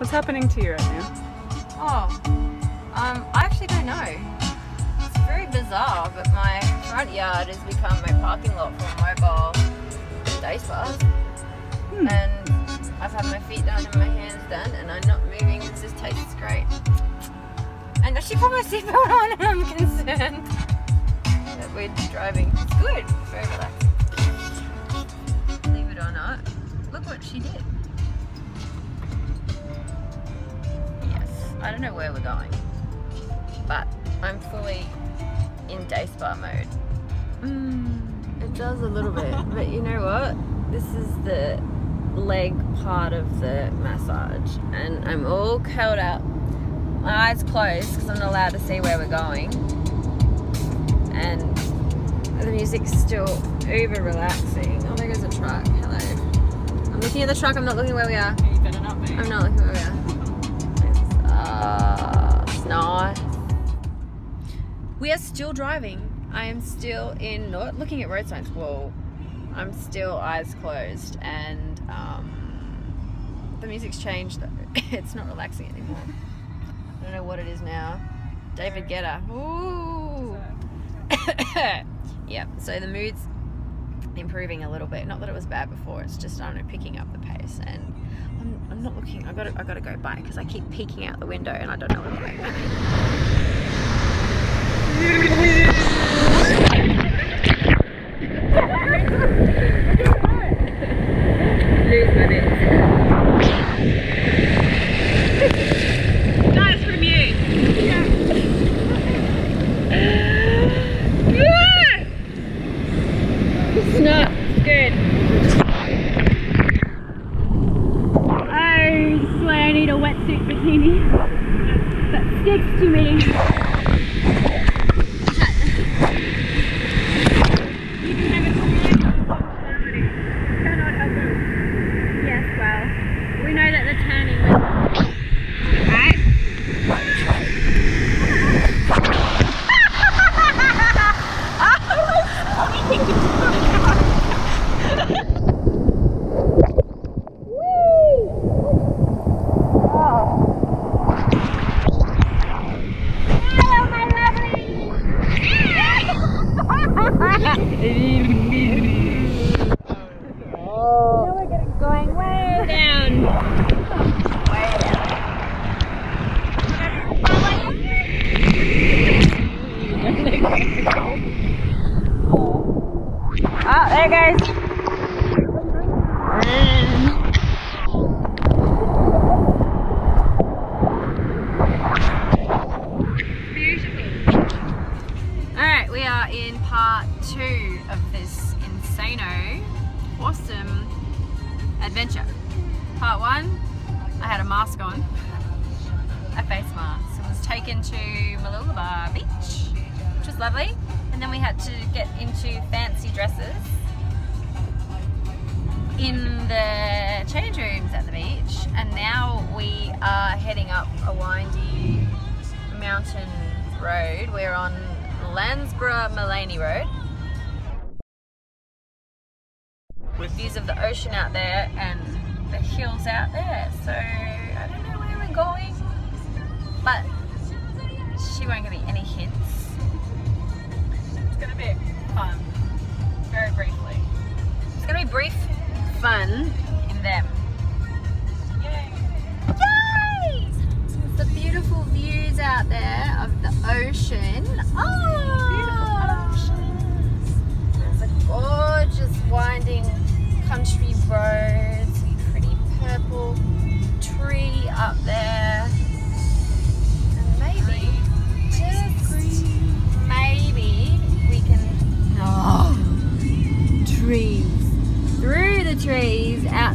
What's happening to you right now? Oh, um, I actually don't know. It's very bizarre, but my front yard has become my parking lot for mobile day spas. Hmm. And I've had my feet done and my hands done, and I'm not moving this tastes great. And I should put my seatbelt on, and I'm concerned that we're driving. It's good. It's very relaxing. Believe it or not, look what she did. Don't know where we're going, but I'm fully in day spa mode. Mm, it does a little bit, but you know what? This is the leg part of the massage, and I'm all curled up, my eyes closed because I'm not allowed to see where we're going, and the music's still uber relaxing. Oh, there goes a truck. Hello. I'm looking at the truck. I'm not looking where we are. You better not be. I'm not looking where we are. Uh, it's nice. We are still driving. I am still in, not looking at road signs. Whoa. I'm still eyes closed and um, the music's changed. It's not relaxing anymore. I don't know what it is now. David Guetta. Ooh. yep. So the mood's improving a little bit. Not that it was bad before. It's just I don't know, picking up the pace. And I'm, I'm not looking. I got I got to go by because I keep peeking out the window and I don't know where I'm going. Lose my bits. Nice from you. It's not good. I swear I need a wetsuit bikini. That sticks to me. You can have it Cannot help it. Yes, well, we know that the turning was right. Going way down. It. We are in part two of this insano, awesome adventure. Part one, I had a mask on, a face mask. I was taken to Mooloolaba Beach, which was lovely. And then we had to get into fancy dresses in the change rooms at the beach. And now we are heading up a windy mountain road. We're on Landsborough Maleny Road. With views of the ocean out there and the hills out there. So I don't know where we're going, but she won't give me any hints. It's gonna be fun. Very briefly. It's gonna be brief fun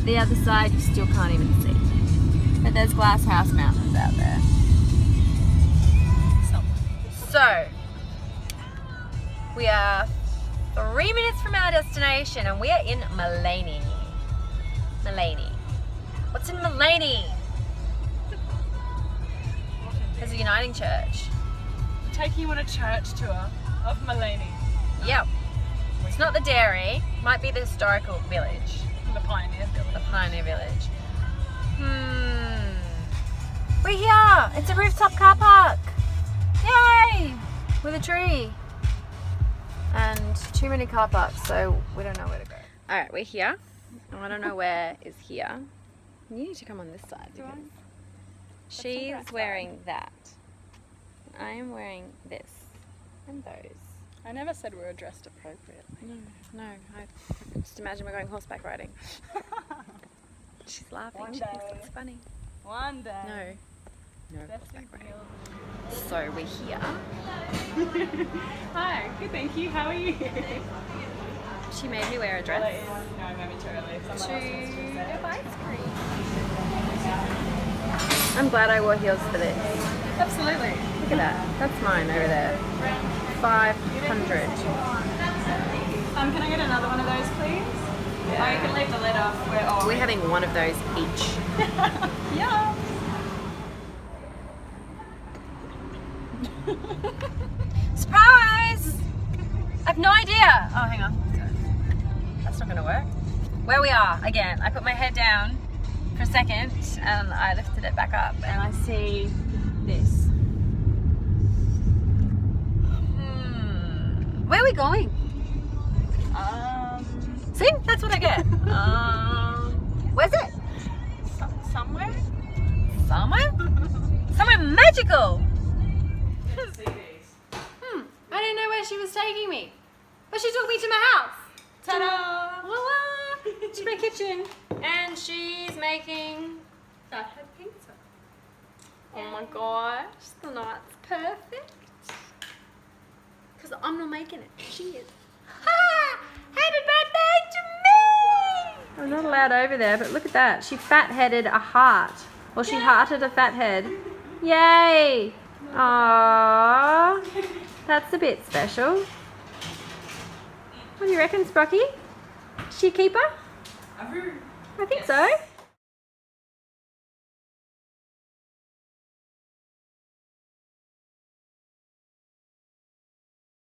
the other side, you still can't even see. But there's Glass House Mountains out there. So, we are three minutes from our destination and we are in Maleny. Maleny. What's in Maleny? There's a Uniting Church. Taking you on a church tour of Maleny, Yep. It's not the dairy, might be the historical village. The Pioneer the Village. Pioneer Village. Hmm. We're here. It's a rooftop car park. Yay! With a tree. And too many car parks, so we don't know where to go. All right, we're here. I don't know where is here. You need to come on this side. Because She's wearing that. I am wearing this and those. I never said we were dressed appropriately. No, no. I just imagine we're going horseback riding. She's laughing. One she thinks it's funny. One day. No. No horseback riding. So we're here. Hi, good thank you. How are you? She made me wear a dress No, momentarily. to Someone else wants to say. go ice cream. I'm glad I wore heels for this. Absolutely. Look at that. That's mine over there. 500. Um, can I get another one of those, please? Oh, you can leave the lid off. We're all. We're having one of those each. yeah. Surprise! I've no idea. Oh, hang on. That's not going to work. Where we are, again, I put my head down for a second and I lifted it back up and I see this. Hmm. Where are we going? Um, See, that's what I get. um, where's it? some, somewhere. Somewhere? Somewhere magical! Hmm. I didn't know where she was taking me. But she took me to my house. Ta-da! Voila! To my kitchen. And she's making Fathead pizza. Oh my gosh, the night's perfect. Because I'm not making it, she is. Ha! Happy birthday to me! I'm not allowed over there, but look at that. She fat headed a heart. Well, she hearted a fat head. Yay! Aww. That's a bit special. What do you reckon, Sprocky? Is she a keeper? I think so.